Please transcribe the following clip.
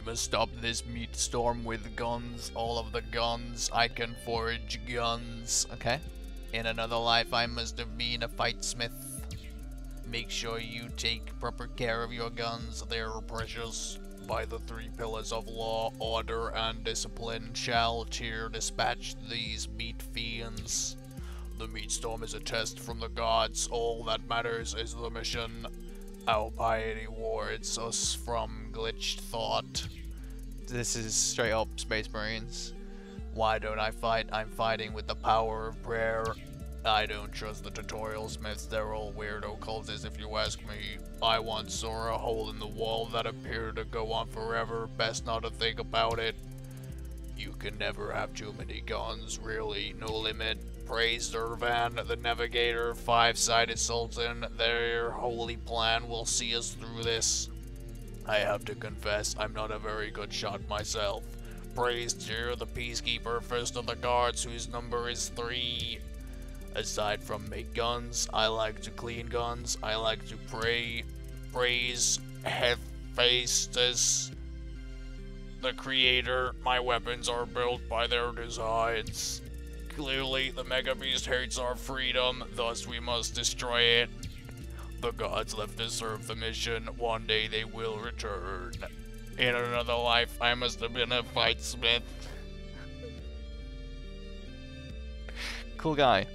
We must stop this meat storm with guns. All of the guns. I can forage guns. Okay. In another life, I must have been a fightsmith. Make sure you take proper care of your guns. They're precious. By the three pillars of law, order, and discipline, shall Tyr dispatch these meat fiends. The meat storm is a test from the gods. All that matters is the mission. Our piety wards us from glitched thought. This is straight up Space Marines. Why don't I fight? I'm fighting with the power of prayer. I don't trust the tutorial smiths, they're all weirdo cultists if you ask me. I saw a hole in the wall that appeared to go on forever, best not to think about it. You can never have too many guns, really, no limit. Praise Durvan, the Navigator, Five-Sided Sultan, their holy plan will see us through this. I have to confess, I'm not a very good shot myself. Praise Tyr, the Peacekeeper, first of the guards, whose number is three. Aside from make guns, I like to clean guns, I like to pray, praise Hephaestus, the creator. My weapons are built by their designs. Clearly, the Mega Beast hates our freedom, thus we must destroy it. The gods left to serve the mission, one day they will return. In another life, I must have been a fightsmith. Cool guy.